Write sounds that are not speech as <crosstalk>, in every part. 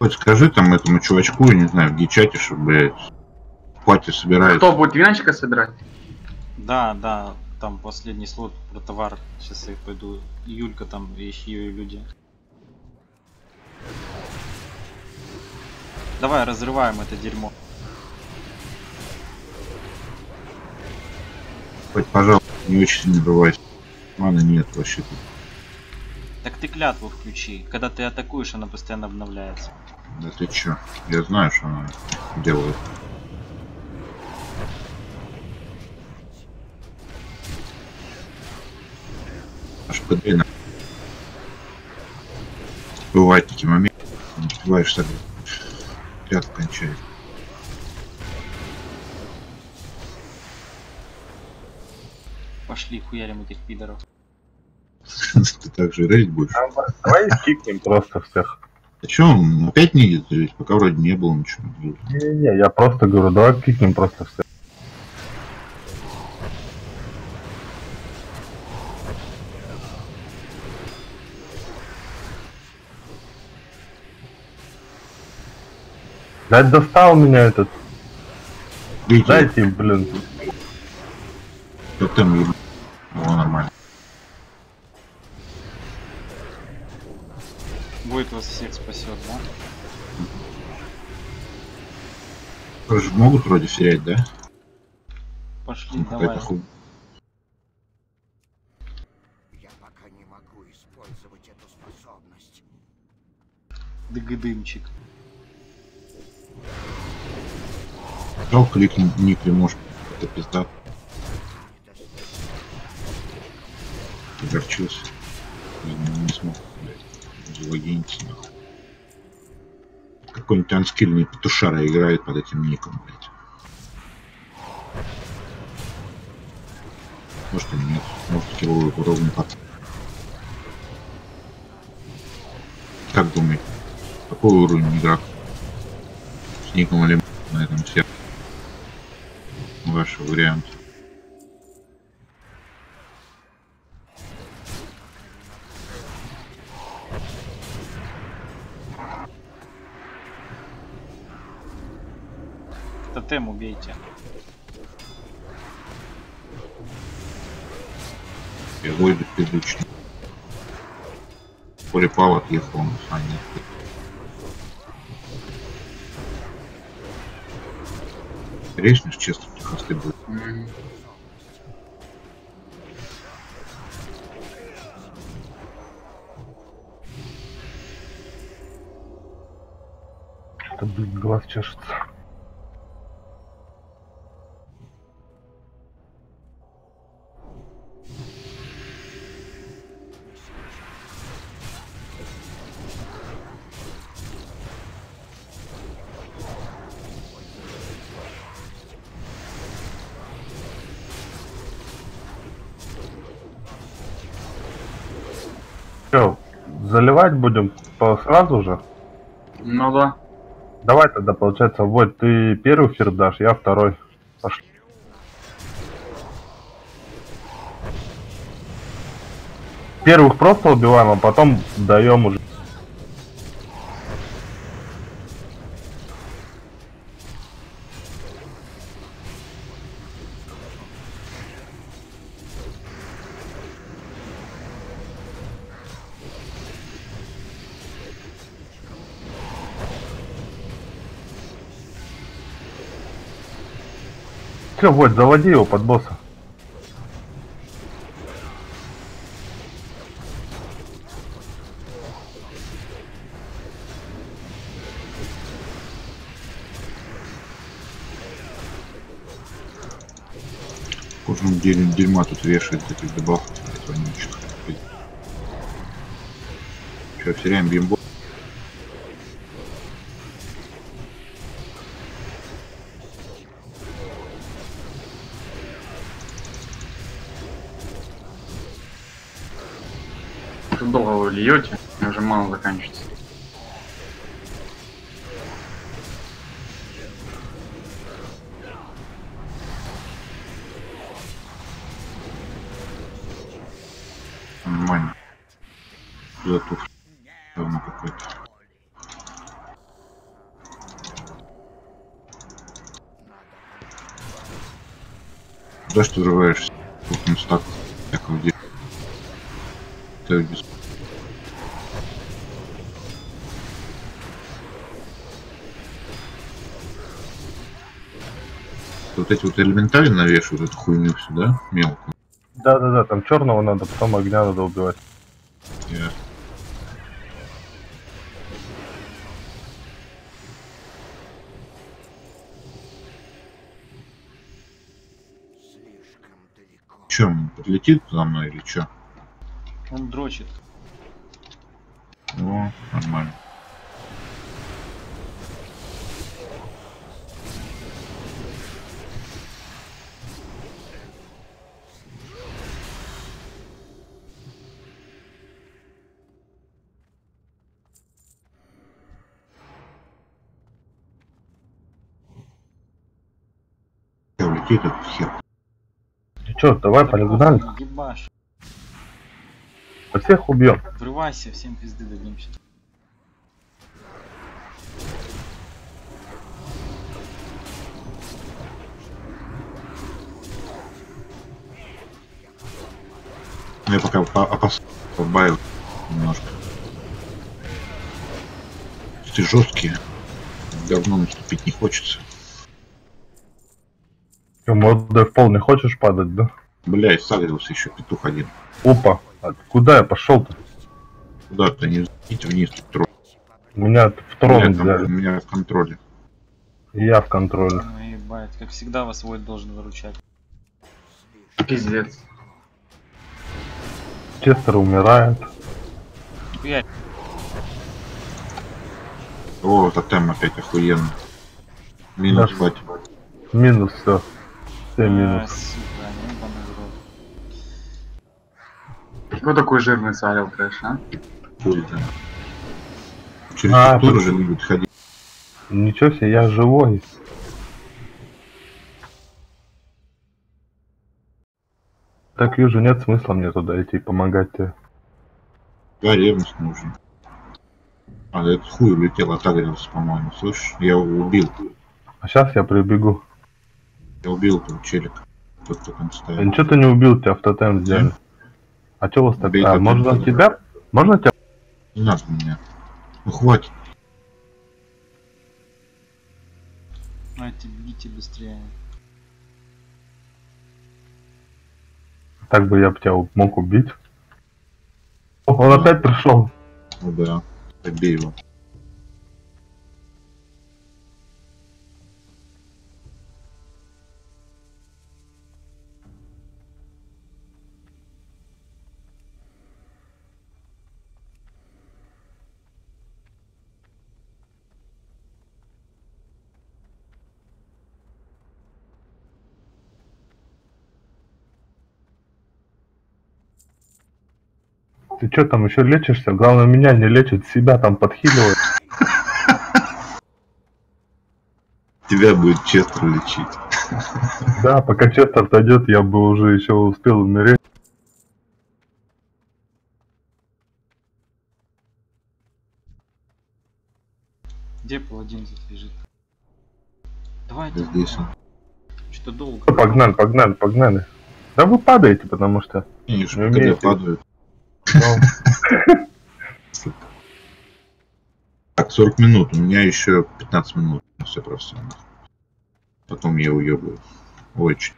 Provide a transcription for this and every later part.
Хоть скажи там этому чувачку, я не знаю, в гичате, чтобы, блядь, хватит собирает. Кто будет виночка собирать? Да, да, там последний слот про товар. Сейчас я пойду. Юлька там, ищи ее люди. Давай разрываем это дерьмо. Хоть, пожалуйста, не очень сильно бывает. Маны нет вообще тут. Так ты клятву включи. Когда ты атакуешь, она постоянно обновляется. Да ты чё? Я знаю, что она делает. Аж подвина. Бывают такие моменты, не успеваешь так клятву кончает. Пошли хуярим этих пидоров. <laughs> Ты так же рейд будешь. Давай кикнем просто всех. А он опять не едет рейд? Пока вроде не было ничего. Не-не-не, я просто говорю, давай кикнем просто всех. Блять, достал меня этот. Дайте, блин. вот там О, нормально. Будет вас всех спасет, да? Тоже могут вроде терять, да? Пошли, Ну, давай. хуй. Я пока не могу использовать эту способность. Дыгыдымчик. Жалко клик ник может это пизда. Огорчился. Не смог, залогиниться нахуй. Какой-нибудь анскильный петушара играет под этим ником, блядь. Может и нет. Может киловый уровень под. Как думаете, какой уровень игрок? С ником или на этом сервере? Ваш вариант. Я войду пизучно. Поле пал отъехал на сане. Резнешь, честно, Техасе будет. М. Что-то, блин, глаз чешется. Заливать будем по сразу же? Ну да. Давай тогда, получается, вот ты первый фир дашь, я второй. Пошли. Первых просто убиваем, а потом даем уже. Все, вот, заводи его под босса. Кожаным дерьма тут вешает этих дебафов, блядь, вонючих. Че, теряем бимбо? что-то долго вы льете, уже мало заканчивается. Нормально. Готов. Давно какой-то. Куда ты взрываешься? Крупным стаком. Так, где? Так, без Вот эти вот элементали навешивают эту хуйню сюда, мелкую. Да-да-да, там черного надо, потом огня надо убивать. Далеко. Чё, он подлетит за мной или чё? Он дрочит. О, нормально. Улетит этот хер. Ты чё, давай полигнали, Ебаш. всех убьем. Врывайся, всем пизды дадим сейчас. Я пока по- опас побавил немножко. Эти жесткие. Говно наступить не хочется. В пол не хочешь падать, да? Блять, сагрился еще петух один. Опа, а куда я пошел-то? Куда-то не идите вниз, тут трон. Меня в У трон меня там- взяли. У меня в контроле. И я в контроле. Ну ебать, как всегда вас Войд должен выручать. Пиздец. Честер умирает. Я О, тотем опять охуенно. Минус Да. бать. Минус все. Все А, минус. сука, ебаный в рот. Кто такой жирный свалил трэш, а? Хуй знает. Через А, структуру под- же любит ходить. Ничего себе, я живой. Так вижу, нет смысла мне туда идти помогать тебе. Да, ревность нужен. А, этот хуй улетел, отагрился, по-моему. Слышишь? Я его убил. А сейчас я прибегу. Я убил этого челика. Тот, кто там стоял. ничего ты не убил, тебя автотем взяли. А что у вас так? А, можно тогда. тебя? Можно тебя? Не надо меня. Ну хватит. Давайте, бегите быстрее. Так бы я бы тебя мог убить. О, он опять пришел. Ну да. Побей его. Ты что там еще лечишься? Главное меня не лечит, себя там подхиливает. Тебя будет Честер лечить. Да, пока Честер отойдет, я бы уже еще успел умереть. Где паладин тут лежит? Давайте. Да здесь он. Что-то долго. Погнали, погнали, погнали. Да вы падаете, потому что... Видишь, Не когда умеете. падают. Так, 40 минут. У меня еще 15 минут на все профессионально. Потом я уебаю. Ой, чуть.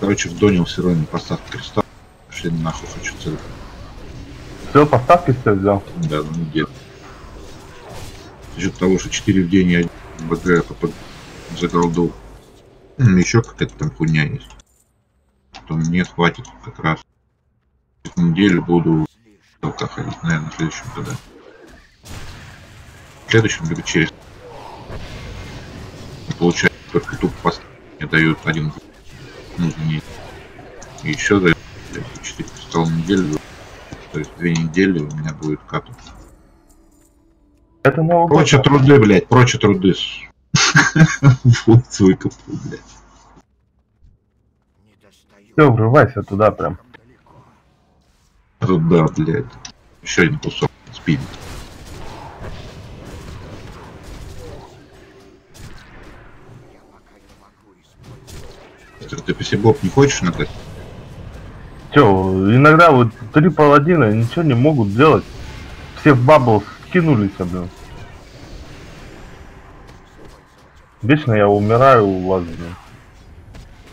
Короче, вдонил все равно поставки креста. Пошли нахуй, хочу целый. все, поставки все взял. Да, ну где. За счет того, что 4 в день я БГ под заголдул. Еще какая-то там хуйня есть. То мне хватит как раз. Неделю буду только ходить, наверное, в следующем году. В следующем году через. Получается, только тупо пост мне дают один день. И еще за 4 стал неделю. То есть две недели у меня будет катать. Это новый. Прочие труды, блядь, прочие труды. <laughs> Вот выкопал, блядь. Все, врывайся туда прям. Туда, блядь. Еще один кусок спинит. Ты посебок не хочешь на Все, иногда вот три паладина ничего не могут делать. Все в бабл скинулись, а, блин. Вечно я умираю у вас, блин.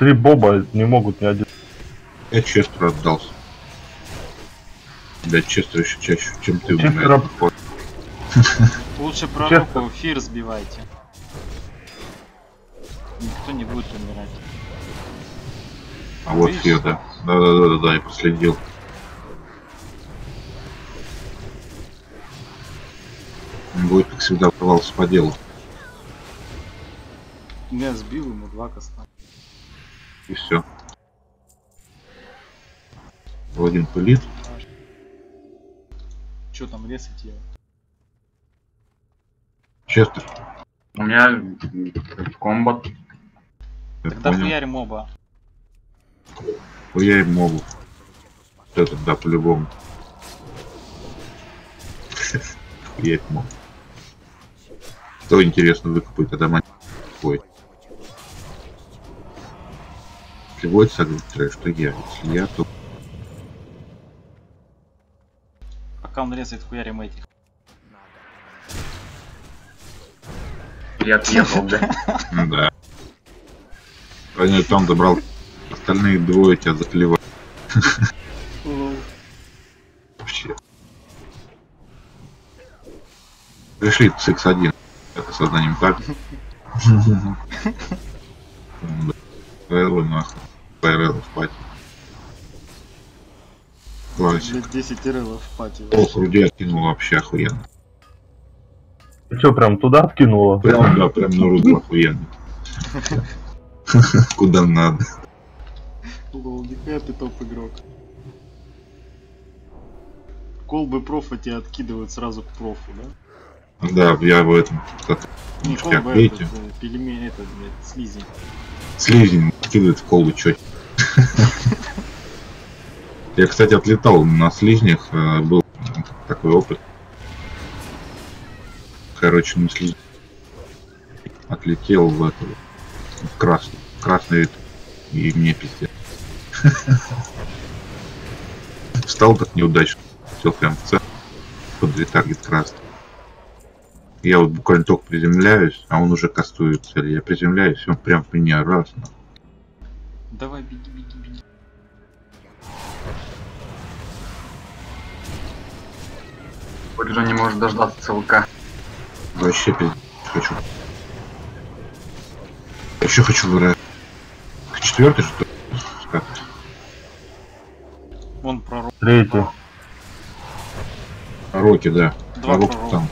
Три боба не могут ни один. Я Честеру отдался. Да, Честер еще чаще, чем ты Честера- умираешь. <laughs> Лучше пророку фир сбивайте. Никто не будет умирать. А вот? Фео, да. Да-да-да-да, я последил. Будет, как всегда, порвался по делу. Я сбил ему два коста. И все. Один пылит. Че там резать его? Честер, У меня комбат. я Тогда понял. хуярим оба. Хуярим могу. Вот этот, да, по-любому. <laughs> Хуярить могу. Кто, интересно, выкупает, когда мать ходит? Если будет сагрить, что я. Если я, то Пока он резает, хуярим этих. Я отъехал, да. <laughs> Да. Они там добрал. Остальные двое тебя заклевали. Вообще. Пришли с X1. Это сознанием так. <laughs> ПРЛ нахуй. ПРЛ спать. Классик. 10 рылов в пати. Ох, Руди откинул вообще охуенно. Ты что, прям туда вкинула? Прям, да, прям на Руду охуенно. <laughs> Куда надо. Лол, нихуя ты топ игрок. Колбы профа тебя откидывают сразу к профу, да? Да, я в этом. как- Не видите? этот, э, пельмень, этот, блядь, слизень. Слизень кидывает в колбу чё. <laughs> Я, кстати, отлетал на слизнях, э, был такой опыт. Короче, на слизень отлетел в эту в красный, в красный и мне пиздец. <laughs> Встал так неудачно, все прям в центр, под ретаргет красный. Я вот буквально только приземляюсь, а он уже кастует цель. Я приземляюсь, он прям в меня раз. нахуй. Давай, беги, беги, беги. Уже не может дождаться ЦЛК. Вообще пиздец хочу. Еще хочу вырать. Четвертый что ли? Вон пророк. Третий. Роки, да. Два Пророк пророка. там.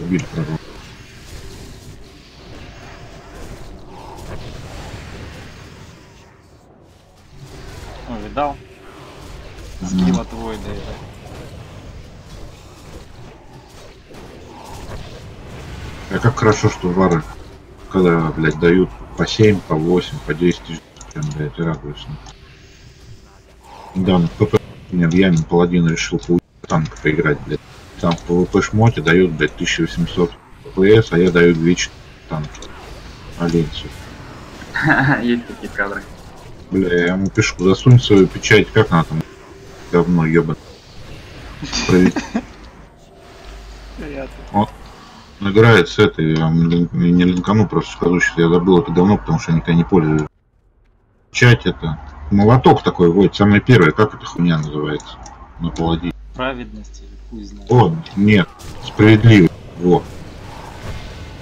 Убили пророка. О, видал? Скилла твой, да это. А как хорошо, что вары, когда, блядь, дают по 7, по 8, по 10 тысяч, прям, блядь, радуюсь. Недавно ПП мне в яме паладин решил по танк поиграть, блядь. Там в ПВП шмоте дают, блядь, 1800 ПС, а я даю 2 танки. Сука. <laughs> Есть такие кадры. Бля, я ему пишу, засунь свою печать, как она там, говно ебать. Он играет с этой, я не линкану, просто скажу, что я забыл это говно, потому что я никогда не пользуюсь. Печать это, молоток такой вот, самое первое, как эта хуйня называется? На паладине. Праведность или хуй знает. О, нет, справедливый, вот.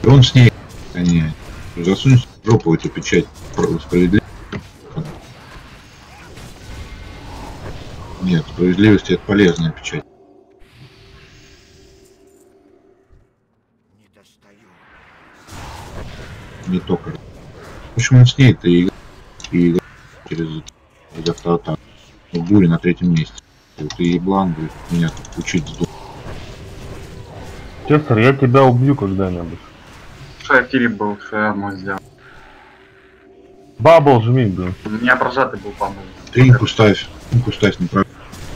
И он с ней гоняет. Засунь в жопу эту печать про- Нет, справедливость это полезная печать. Не достаю. не только. В общем, он с ней-то и, и играет через, через автоатаку. Бури на третьем месте. Вот и еблан, говорит, меня тут учить сдул. Честер, я тебя убью когда-нибудь. Филипп был, что я мог сделать? Бабл жми, блин. У меня прожатый был, по-моему. Ты инку ставь, инку ставь на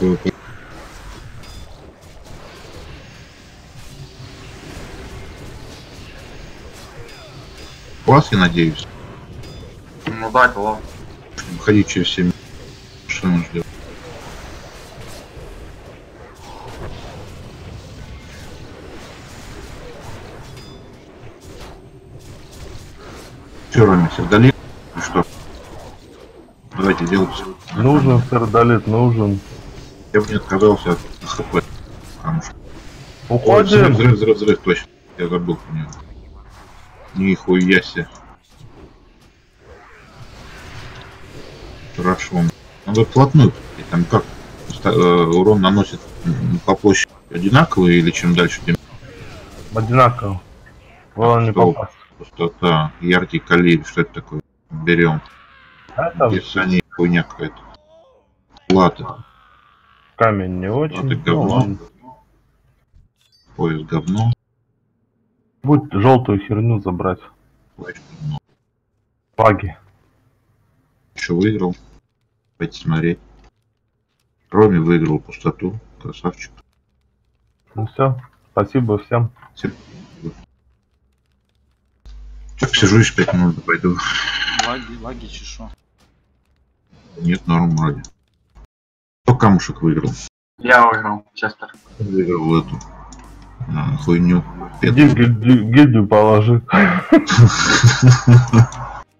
правую. класс, я надеюсь. Ну да, это ладно. Выходить через 7 Что он ждет? Че, Роме, сердолик? Ну что? Давайте делать. Нужен сердолит, нужен. Я бы не отказался от ХП. Потому что... Ой, взрыв, взрыв, взрыв, взрыв, точно. Я забыл про него. Нихуя себе. Хорошо. Надо вплотную. И Там как э, урон наносит по площади одинаковый или чем дальше, тем Одинаково. Главное не Что? попасть. пустота. Яркий калибр, что это такое? Берем. Это Писание хуйня какая-то. Плата. Камень не очень. Вот Ну, говно. ладно. Пояс говно. Будет желтую херню забрать. Паги. Еще выиграл. Пойти смотреть. Роми выиграл пустоту. Красавчик. Ну все. Спасибо всем. Так сижу еще 5 минут пойду. Лаги, лаги чешу. Нет, норм вроде. Камушек выиграл? Я выиграл, Честер. Выиграл эту а, хуйню. В гильдию, положи.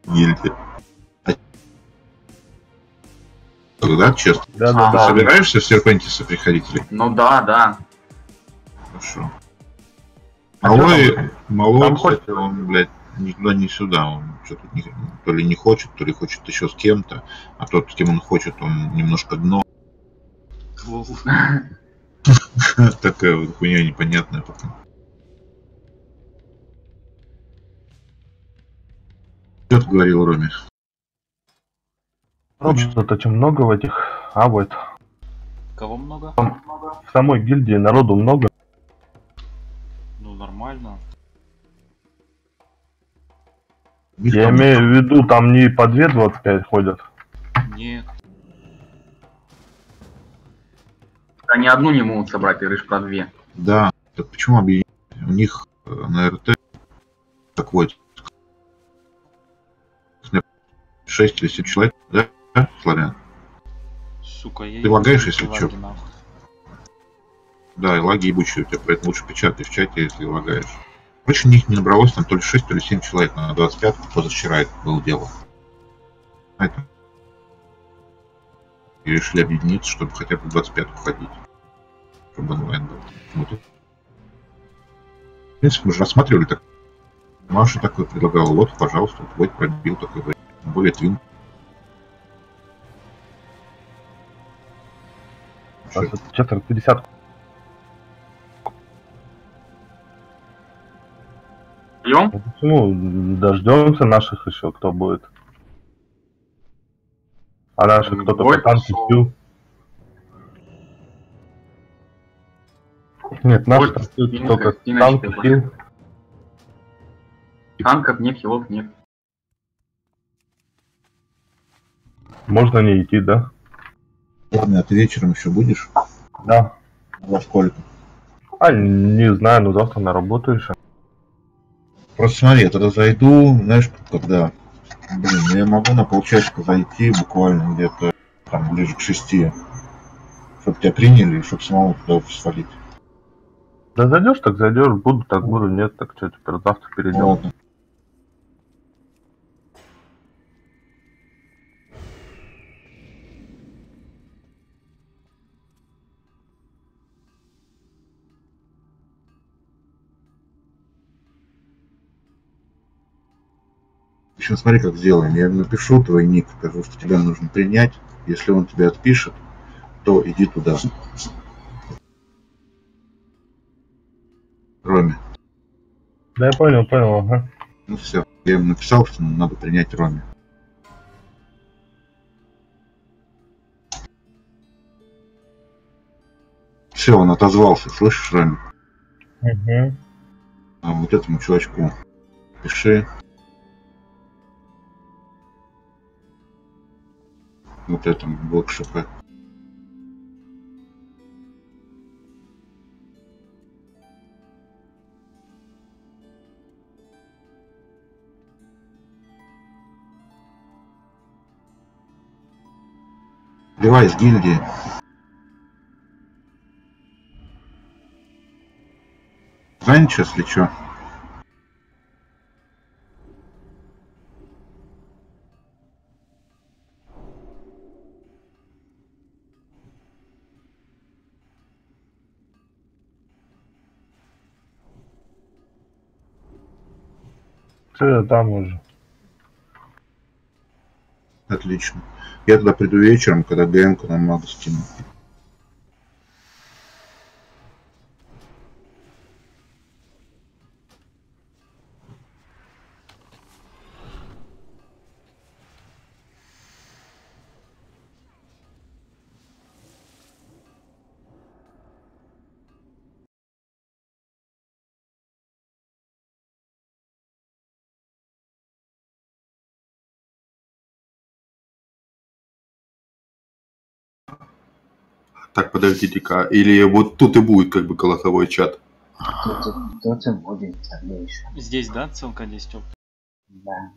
Гильдия. Да, честно. Да, А, да, Ты да. собираешься в Серпентиса приходить или? Ну да, да. Хорошо. А Малой, малой, кстати, хочет? он, блядь, ни туда, ни сюда. Он что-то не, то ли не хочет, то ли хочет еще с кем-то. А тот, с кем он хочет, он немножко дно. Лол. <laughs> Такая вот хуйня непонятная пока. Что ты говорил, Роме? Очень много в этих. А вот. Кого много? В самой гильдии народу много. Ну нормально. Я там- имею в виду, там не по 2.25 ходят. Нет. Они одну не могут собрать, ты говоришь про две. Да, так почему объединить? У них э, на РТ такой 6 или 7 человек, да, да, Славян? Сука, я Ты лагаешь, если лаги чё? нахуй. Да, и лаги ебучие у тебя, поэтому лучше печатай в чате, если лагаешь. Короче, у них не набралось там то ли 6, то ли 7 человек на 25 позавчера это было дело. Поэтому и решили объединиться, чтобы хотя бы в 25 ходить. Чтобы онлайн был. Вот. В принципе, мы же рассматривали так. Маша такой предлагала, вот, пожалуйста, вот, вот пробил такой вариант. Более твин. Честер 50. Идем? Ну, Почему? Дождемся наших еще, кто будет. А наши Ну, кто-то по танке сил. Нет, Диночка, только вот. сил. Танков нет, хилов нет. Можно не идти, да? Ладно, а ты вечером еще будешь? Да. Во сколько? А, не знаю, но завтра на работу еще. Просто смотри, я тогда зайду, знаешь, когда... Блин, ну я могу на полчасика зайти буквально где-то там ближе к шести. Чтоб тебя приняли, и чтоб самому туда свалить. Да зайдешь, так зайдешь, буду, так буду, нет, так что, теперь завтра перейдем. Ладно. Общем, смотри, как сделаем. Я напишу твой ник, скажу, что тебя нужно принять. Если он тебя отпишет, то иди туда. Роме. Да я понял, понял, ага. Ну все. Я ему написал, что надо принять Роме. Все, он отозвался, слышишь, Роме? Угу. А вот этому чувачку пиши. вот этом блок шока. Давай с гильдии. Занч, ли что. Я там уже? Отлично. Я тогда приду вечером, когда ГМ-ку нам надо скину. Так, подождите-ка. Или вот тут и будет как бы голосовой чат. Тут, тут и будет дальнейшее. Здесь, да, ссылка здесь? Да.